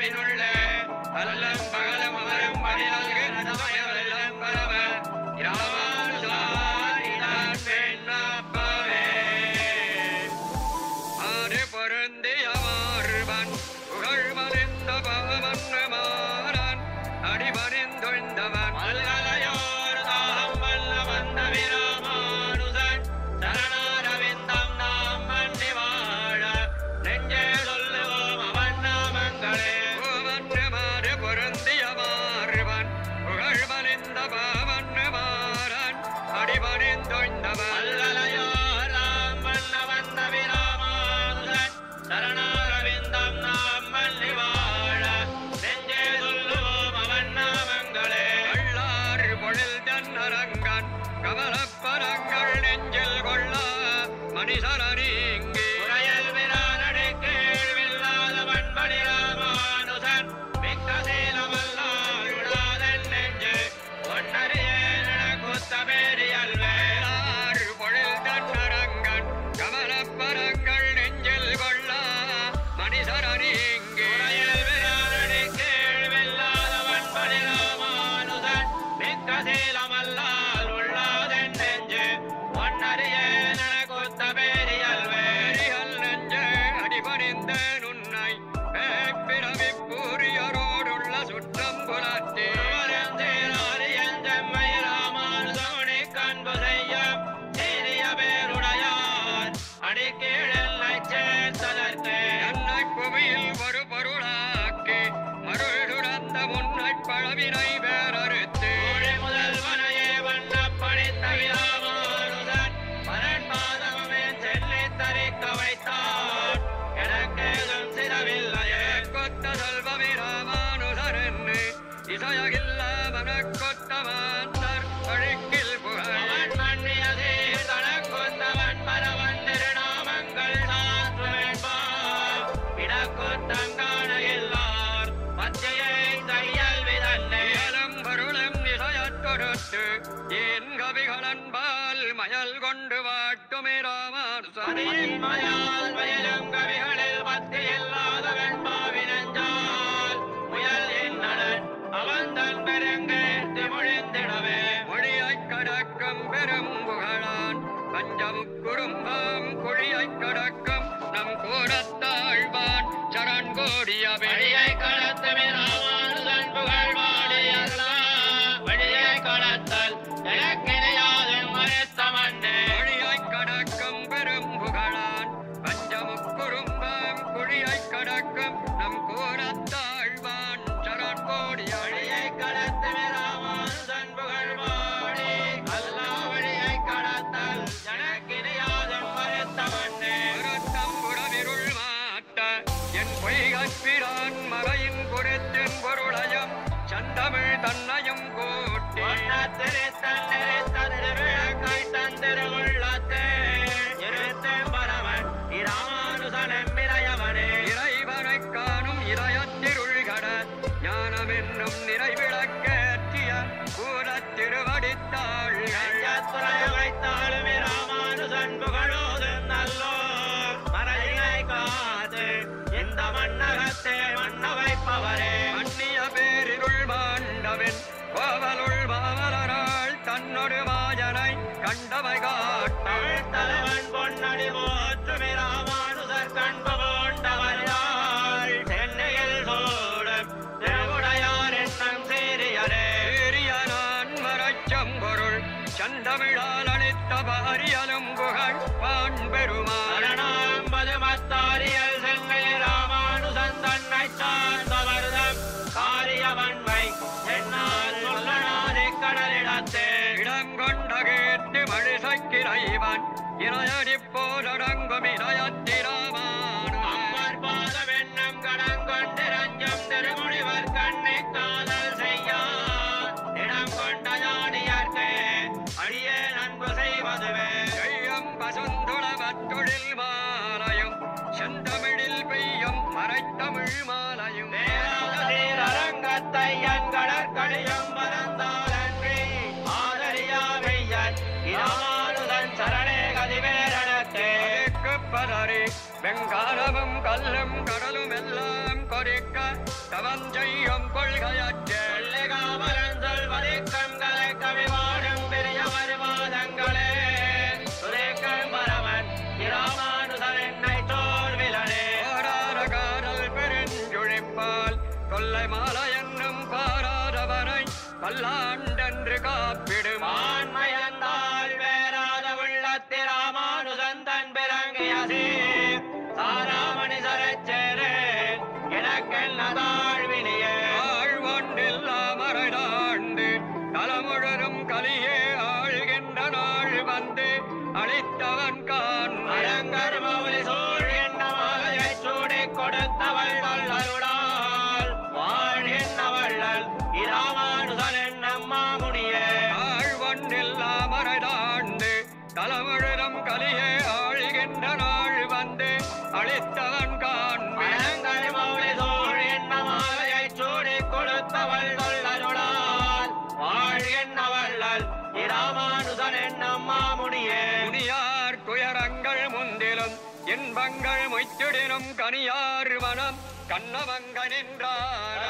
வினுள்ள அல்லம் பகல மகரம் மறையாக நடமையெல்லாம் பரவ. பொருந்தியவாறுவன் புகழ் மறைந்த பவன் de la மயல் கொண்டு வாட்டுமே ராமானுசாரியின் மயால் வயலும் கவிகளில் பத்தி இல்லாத வெண்பாவினஞ்சால் முயல் என்னடன் அவன் தன் பெருங்கேற்றி மொழிந்திடவே மொழியைக் கடக்கம் பெரும் புகழான் பஞ்சம் குறும்பாம் குழியைக் கடக்கம் நம் கூடத் பரம்புகழ் பாண்பெருமானாம் பதுமத்தாரியல் செங்கை ராமானுசன் தன்னை சார்ந்தவர்தம் காரியவன்மை என்னால் சொல்லனாதே கடலிடத்தே. இடங்கொண்ட கேட்டு மழை சக்கிரைவன் வெங்காரமும் கல்லும் கடலும் எல்லாம் கொறிக்க தவம் செய்யும் கொள்கையற்றே. காவலங்கள் வரைக்கண்களை கவிவாடும் பெரிய வருவாதங்களே சுரேக்கன் பரமன் இராமானுதனை தோல்விலனே போராட காரல் பெருஞ்சுழிப்பால் கொள்ளை மாலை பல்லாண்டென்று காப்பிடும் தலமுழரும் கலியே ஆழ்கின்ற நாள் வந்து. அளித்தவன் கான் அரங்கர் மௌலி சூழ்கின்ற மாலையை சூடிக் கொடுத்தவள் அருளால். வாழ்கின்ற வள்ளல் இராமானுதன் என்னம்மா முனியே முனியார் துயரங்கள் முந்திலும் இன்பங்கள் மொய்த்திடினும் கனியார் மனம். கண்ணவங்க நின்றார்.